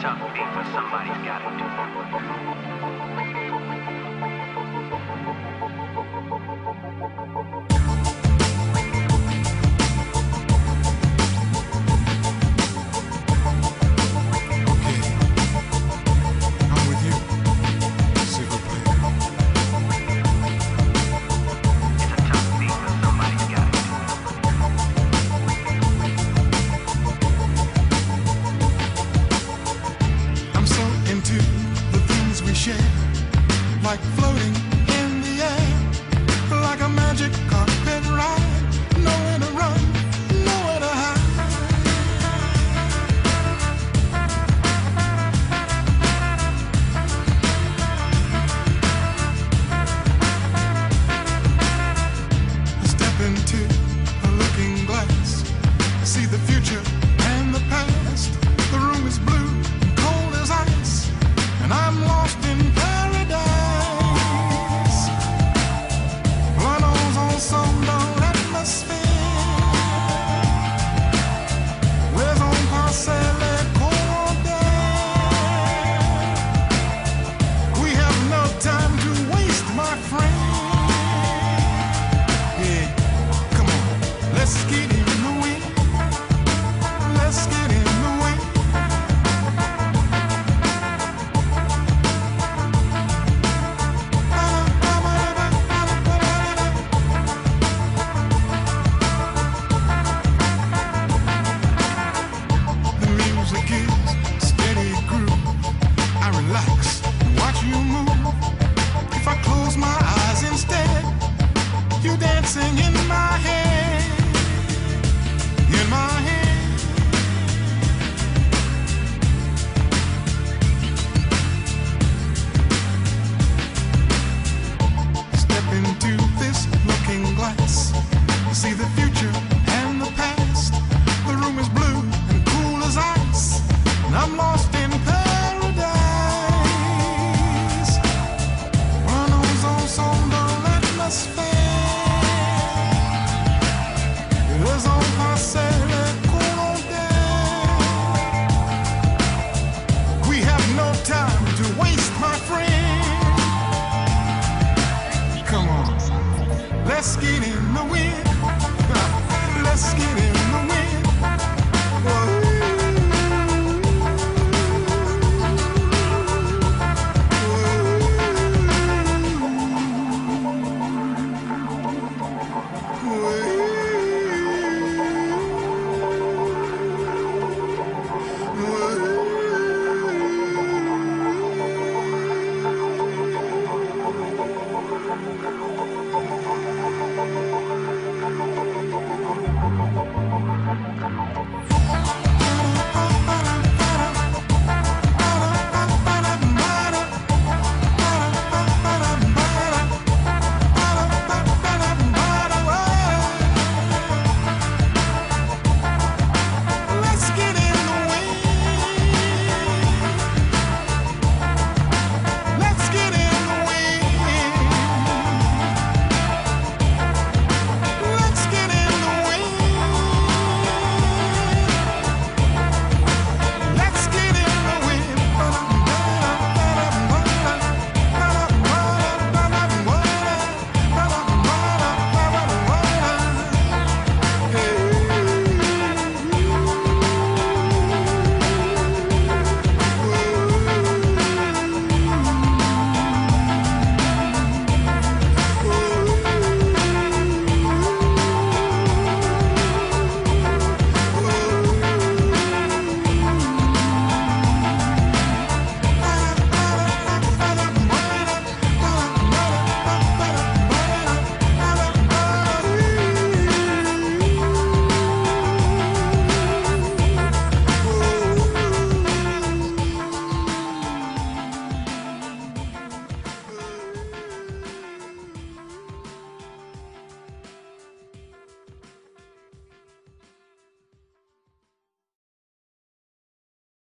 tough beat, but somebody's got to do it. see the future and the past. The room is blue and cold as ice, and I'm lost in paradise. Runnels on some dull atmosphere. Where's on Parcells? Let's get.